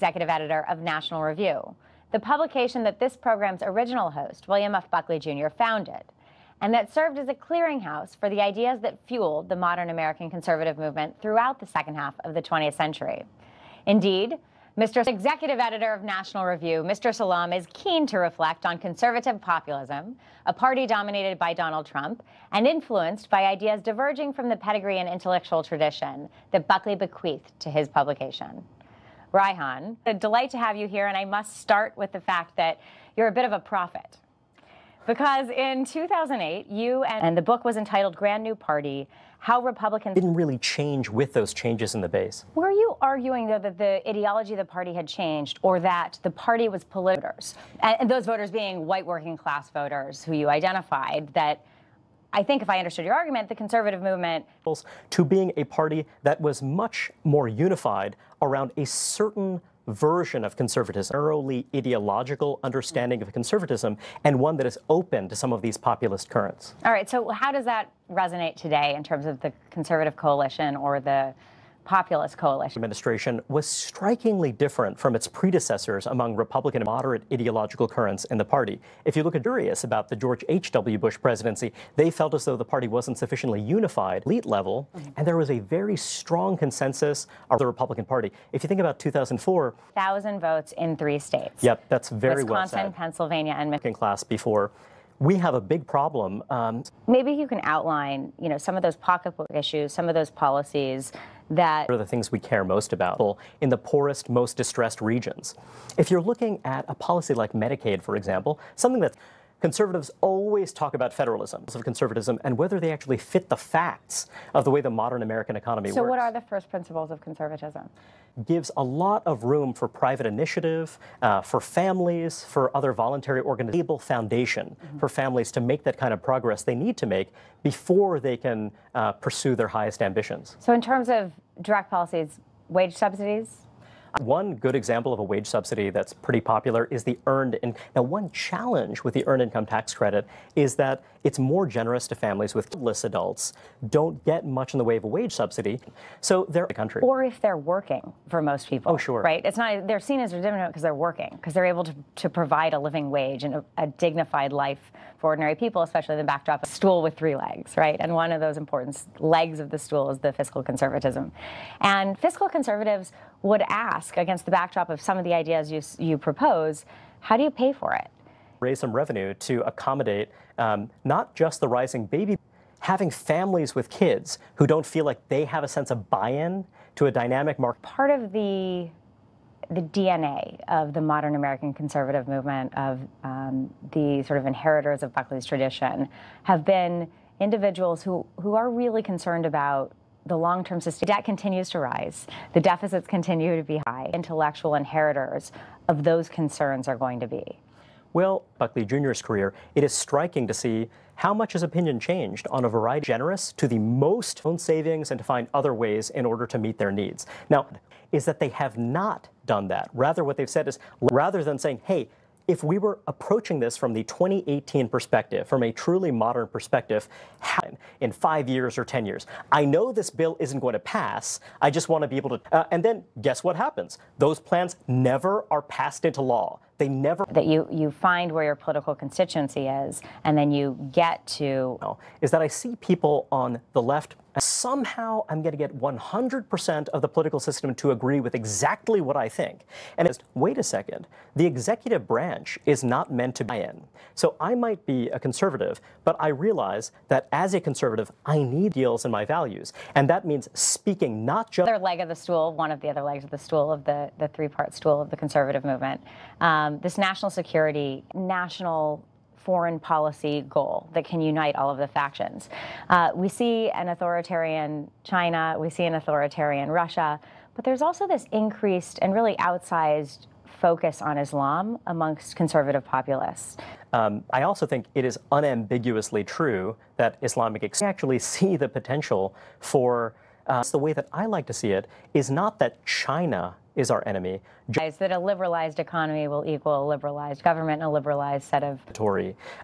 executive editor of National Review, the publication that this program's original host, William F. Buckley Jr., founded, and that served as a clearinghouse for the ideas that fueled the modern American conservative movement throughout the second half of the 20th century. Indeed, Mr. Executive Editor of National Review, Mr. Salam, is keen to reflect on conservative populism, a party dominated by Donald Trump, and influenced by ideas diverging from the pedigree and intellectual tradition that Buckley bequeathed to his publication. Reihan, a delight to have you here, and I must start with the fact that you're a bit of a prophet. Because in 2008, you and, and the book was entitled Grand New Party How Republicans didn't really change with those changes in the base. Were you arguing, though, that the ideology of the party had changed or that the party was political? And those voters being white working class voters who you identified, that I think if I understood your argument, the conservative movement. To being a party that was much more unified around a certain version of conservatism, narrowly ideological understanding of conservatism, and one that is open to some of these populist currents. All right, so how does that resonate today in terms of the conservative coalition or the populist coalition. Administration was strikingly different from its predecessors among Republican moderate ideological currents in the party. If you look at curious about the George H.W. Bush presidency, they felt as though the party wasn't sufficiently unified, elite level, mm-hmm. and there was a very strong consensus of the Republican Party. If you think about 2004, thousand votes in three states. Yep, that's very Wisconsin, well said. Wisconsin, Pennsylvania, and Michigan. Class before we have a big problem. Um, Maybe you can outline, you know, some of those pocketbook issues, some of those policies that are the things we care most about in the poorest, most distressed regions. If you're looking at a policy like Medicaid, for example, something that conservatives always talk about federalism of conservatism and whether they actually fit the facts of the way the modern American economy so works. So what are the first principles of conservatism? Gives a lot of room for private initiative, uh, for families, for other voluntary organizations, foundation mm -hmm. for families to make that kind of progress they need to make before they can uh, pursue their highest ambitions. So in terms of direct policies, wage subsidies, one good example of a wage subsidy that's pretty popular is the earned income. Now, one challenge with the earned income tax credit is that it's more generous to families with kidless adults, don't get much in the way of a wage subsidy, so they're the country. Or if they're working for most people. Oh, sure. Right? It's not, they're seen as legitimate because they're working, because they're able to, to provide a living wage and a, a dignified life for ordinary people, especially the backdrop of a stool with three legs, right? And one of those important legs of the stool is the fiscal conservatism. And fiscal conservatives would ask, against the backdrop of some of the ideas you, you propose, how do you pay for it? Raise some revenue to accommodate um, not just the rising baby, having families with kids who don't feel like they have a sense of buy-in to a dynamic market. Part of the the DNA of the modern American conservative movement, of um, the sort of inheritors of Buckley's tradition, have been individuals who, who are really concerned about the long-term system. Debt continues to rise. The deficits continue to be high. Intellectual inheritors of those concerns are going to be. Well, Buckley Jr.'s career, it is striking to see how much his opinion changed on a variety generous to the most own savings and to find other ways in order to meet their needs. Now, is that they have not done that. Rather, what they've said is rather than saying, hey, if we were approaching this from the 2018 perspective, from a truly modern perspective, in five years or 10 years, I know this bill isn't going to pass. I just want to be able to. Uh, and then guess what happens? Those plans never are passed into law. They never. That you, you find where your political constituency is, and then you get to. Is that I see people on the left somehow I'm going to get 100% of the political system to agree with exactly what I think. And it's, wait a second, the executive branch is not meant to be in. So I might be a conservative, but I realize that as a conservative, I need deals in my values. And that means speaking not just. Other leg of the stool, one of the other legs of the stool of the, the three part stool of the conservative movement. Um, this national security, national foreign policy goal that can unite all of the factions. Uh, we see an authoritarian China, we see an authoritarian Russia, but there's also this increased and really outsized focus on Islam amongst conservative populists. Um, I also think it is unambiguously true that Islamic actually see the potential for uh, the way that I like to see it is not that China is our enemy. That a liberalized economy will equal a liberalized government and a liberalized set of.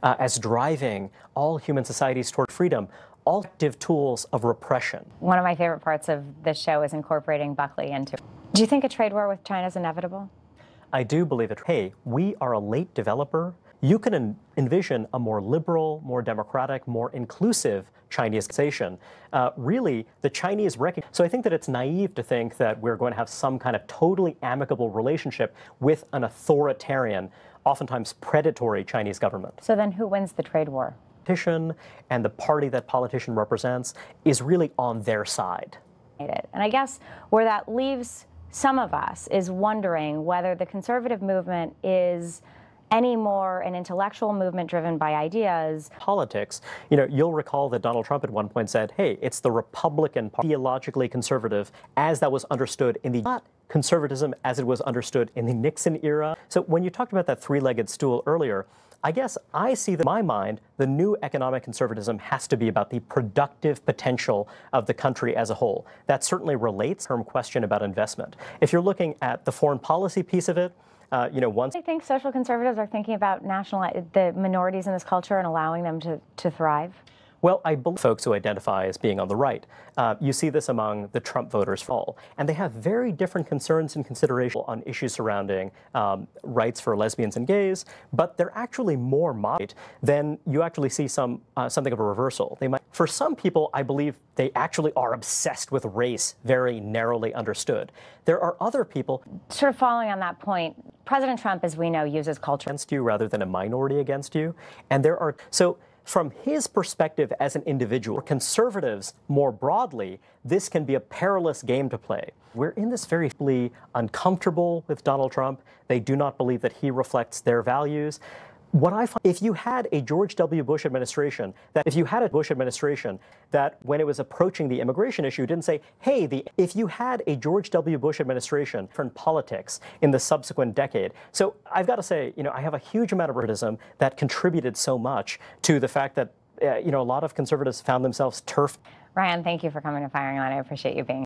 Uh, as driving all human societies toward freedom, all active tools of repression. One of my favorite parts of this show is incorporating Buckley into Do you think a trade war with China is inevitable? I do believe it. Hey, we are a late developer. You can en- envision a more liberal, more democratic, more inclusive Chinese nation. Uh, really, the Chinese recognize. So I think that it's naive to think that we're going to have some kind of totally amicable relationship with an authoritarian, oftentimes predatory Chinese government. So then who wins the trade war? Politician and the party that politician represents is really on their side. And I guess where that leaves some of us is wondering whether the conservative movement is any more an intellectual movement driven by ideas. Politics, you know, you'll recall that Donald Trump at one point said, hey, it's the Republican Party, ideologically conservative, as that was understood in the not conservatism as it was understood in the Nixon era. So when you talked about that three legged stool earlier, I guess I see that in my mind, the new economic conservatism has to be about the productive potential of the country as a whole. That certainly relates to the question about investment. If you're looking at the foreign policy piece of it, uh, you know, once I think social conservatives are thinking about national the minorities in this culture and allowing them to, to thrive. Well, I believe folks who identify as being on the right. Uh, you see this among the Trump voters fall, and they have very different concerns and considerations on issues surrounding um, rights for lesbians and gays, but they're actually more moderate than you actually see some uh, something of a reversal. They might, for some people, I believe they actually are obsessed with race, very narrowly understood. There are other people. Sort of following on that point, President Trump, as we know, uses culture against you rather than a minority against you, and there are so from his perspective as an individual, conservatives more broadly, this can be a perilous game to play. We're in this very uncomfortable with Donald Trump. They do not believe that he reflects their values what I find, if you had a George W. Bush administration, that if you had a Bush administration that when it was approaching the immigration issue didn't say, hey, the, if you had a George W. Bush administration from politics in the subsequent decade. So I've got to say, you know, I have a huge amount of criticism that contributed so much to the fact that, uh, you know, a lot of conservatives found themselves turfed. Reihan, thank you for coming to Firing Line. I appreciate you being